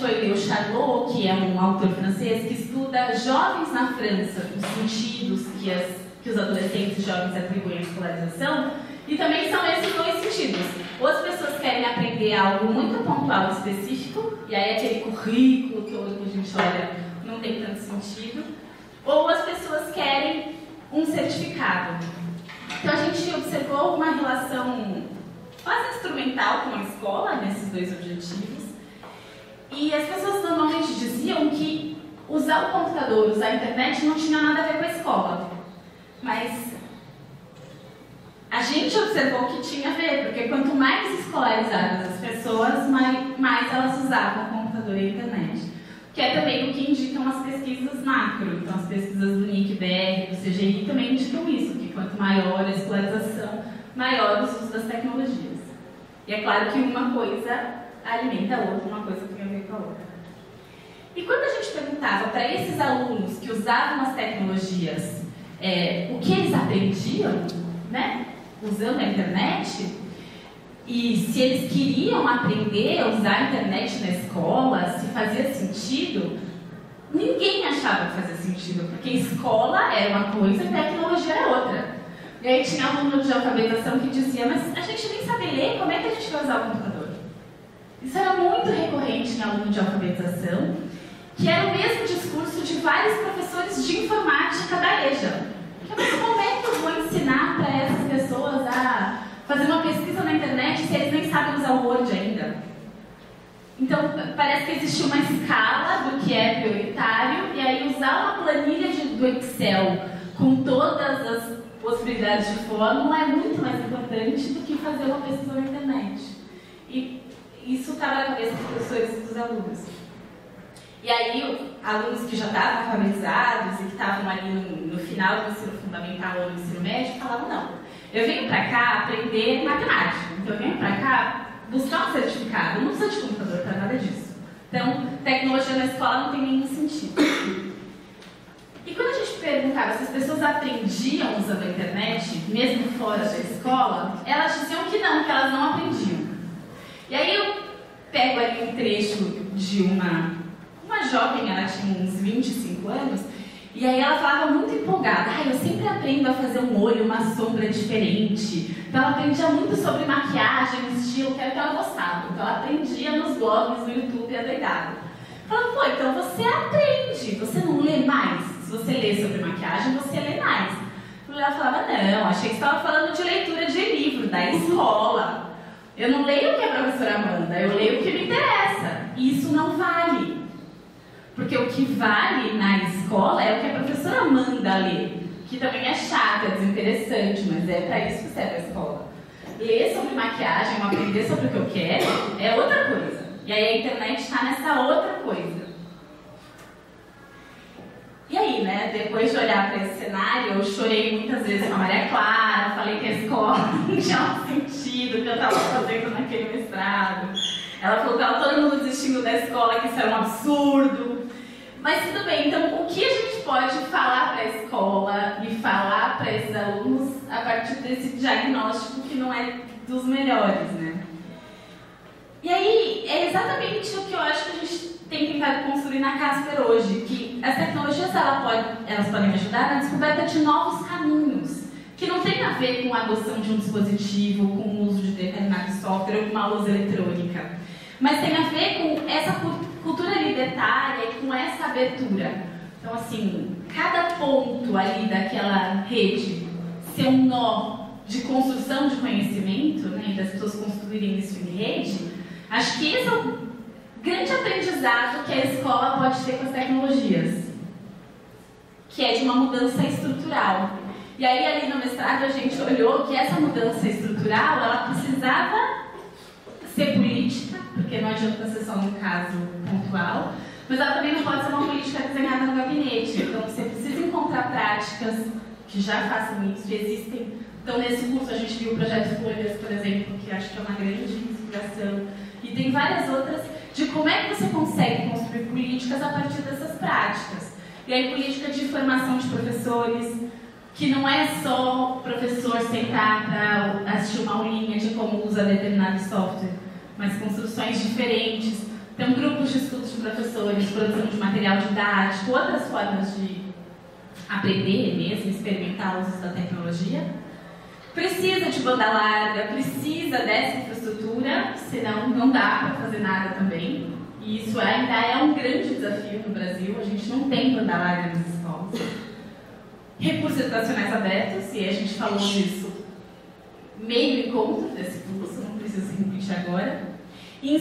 foi ler o Charlot, que é um autor francês que estuda jovens na França, os sentidos que, as, que os adolescentes e jovens atribuem à escolarização, e também são esses dois sentidos. Ou as pessoas querem aprender algo muito pontual e específico, e aí aquele currículo todo que a gente olha não tem tanto sentido, ou as pessoas querem um certificado. Então a gente observou uma relação quase instrumental com a escola nesses dois objetivos. E as pessoas normalmente diziam que usar o computador, usar a internet não tinha nada a ver com a escola. Mas a gente observou que tinha a ver, porque quanto mais escolarizadas as pessoas, mais, mais elas usavam o computador e a internet. Que é também o que indicam as pesquisas macro. Então, as pesquisas do NIC-BR, do CGI também indicam isso, que quanto maior a escolarização, maior o uso das tecnologias. E é claro que uma coisa alimenta a outra, uma coisa tem a ver com a outra. E quando a gente perguntava para esses alunos que usavam as tecnologias é, o que eles aprendiam, né? usando a internet e se eles queriam aprender a usar a internet na escola, se fazia sentido, ninguém achava que fazia sentido, porque escola era uma coisa e tecnologia era outra. E aí tinha aluno de alfabetização que dizia, mas a gente nem sabe ler, como é que a gente vai usar o computador? Isso era muito recorrente em aluno de alfabetização, que era o mesmo discurso de vários professores de informática da EJA. Mas como é que eu vou ensinar para essas pessoas a fazer uma pesquisa na internet se eles nem sabem usar o Word ainda? Então, parece que existe uma escala do que é prioritário, e aí usar uma planilha de, do Excel com todas as possibilidades de fórmula é muito mais importante do que fazer uma pesquisa na internet. E isso estava na cabeça dos professores e dos alunos. E aí, alunos que já estavam alfabetizados e que estavam ali no, no, final do ensino fundamental ou no ensino médio falavam: não, eu venho para cá aprender matemática, então eu venho para cá buscar um certificado, não precisa de computador para nada disso. Então, tecnologia na escola não tem nenhum sentido. E quando a gente perguntava se as pessoas aprendiam usando a internet, mesmo fora da escola, elas diziam que não, que elas não aprendiam. E aí eu pego ali um trecho de uma uma jovem, ela tinha uns 25 anos, e aí ela falava muito empolgada, ah, eu sempre aprendo a fazer um olho, uma sombra diferente. Então ela aprendia muito sobre maquiagem, estilo, que era o que ela gostava. Então ela aprendia nos blogs, no YouTube, adoidada. Falava, pô, então você aprende, você não lê mais. Se você lê sobre maquiagem, você lê mais. Ela falava, não, achei que você estava falando de leitura de livro, da escola. Eu não leio o que a professora manda, eu leio o que me interessa. Isso não vale. Porque o que vale na escola é o que a professora manda ler, que também é chato, é desinteressante, mas é para isso que serve a escola. Ler sobre maquiagem, aprender sobre o que eu quero, é outra coisa. E aí a internet está nessa outra coisa. Né, depois de olhar para esse cenário, eu chorei muitas vezes com a Maria Clara, falei que a escola não tinha sentido, que eu estava fazendo naquele mestrado. Ela falou que estava todo mundo desistindo da escola, que isso era um absurdo. Mas tudo bem, então o que a gente pode falar para a escola e falar para esses alunos a partir desse diagnóstico que não é dos melhores, né? E aí é exatamente o que eu acho que a gente tem tentado construir na Casper hoje, que as tecnologias ela pode, elas podem ajudar na descoberta de novos caminhos, que não tem a ver com a adoção de um dispositivo, com o uso de determinado software ou uma luz eletrônica mas tem a ver com essa cultura libertária e com essa abertura. Então, assim, cada ponto ali daquela rede ser um nó de construção de conhecimento, né, das pessoas construírem isso em rede, acho que esse é o grande aprendizado que a escola pode ter com as tecnologias, que é de uma mudança estrutural. E aí, ali no mestrado, a gente olhou que essa mudança estrutural, ela precisava ser política, porque não adianta ser só um caso pontual, mas ela também não pode ser uma política desenhada no gabinete. Então você precisa encontrar práticas que já façam isso, que existem. Então nesse curso a gente viu o projeto Folhas, por exemplo, que acho que é uma grande inspiração. E tem várias outras de como é que você consegue construir políticas a partir dessas práticas. E aí política de formação de professores, que não é só o professor sentar para assistir uma aulinha de como usa determinado software, mas construções diferentes Então, grupos de estudos de professores, produção de material didático, outras formas de aprender mesmo, experimentar o uso da tecnologia. Precisa de banda larga, precisa dessa infraestrutura, senão não dá para fazer nada também. E isso ainda é um grande desafio no Brasil, a gente não tem banda larga nas escolas. Recursos educacionais abertos, e a gente falou disso meio encontro desse curso, não preciso repetir agora. E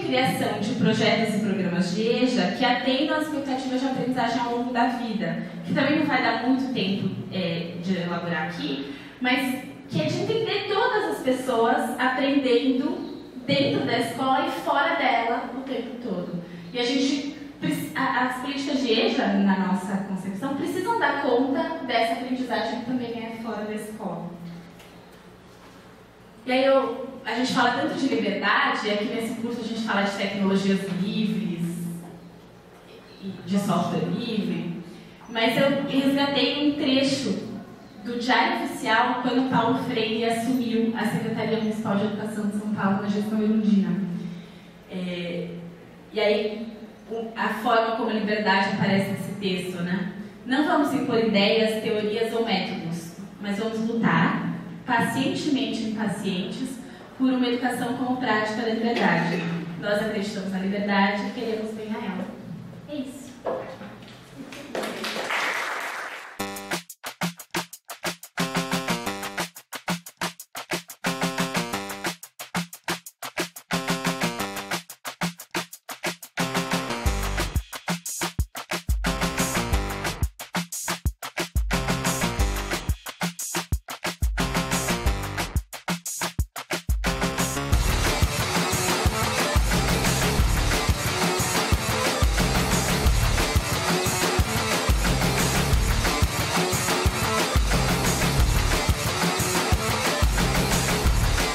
criação de projetos e programas de EJA que atendam às expectativas de aprendizagem ao longo da vida, que também não vai dar muito tempo é, de elaborar aqui, mas que é de entender todas as pessoas aprendendo dentro da escola e fora dela o tempo todo. E a gente, as políticas de EJA, na nossa concepção, precisam dar conta dessa aprendizagem que também é fora da escola. E aí eu, a gente fala tanto de liberdade, aqui nesse curso a gente fala de tecnologias livres, de software livre, mas eu resgatei um trecho do Diário Oficial quando Paulo Freire assumiu a Secretaria Municipal de Educação de São Paulo na gestão erundina. É, e aí, a forma como a liberdade aparece nesse texto, né? Não vamos impor ideias, teorias ou métodos, mas vamos lutar pacientemente impacientes por uma educação como prática da liberdade. Nós acreditamos na liberdade e queremos bem a ela. É isso.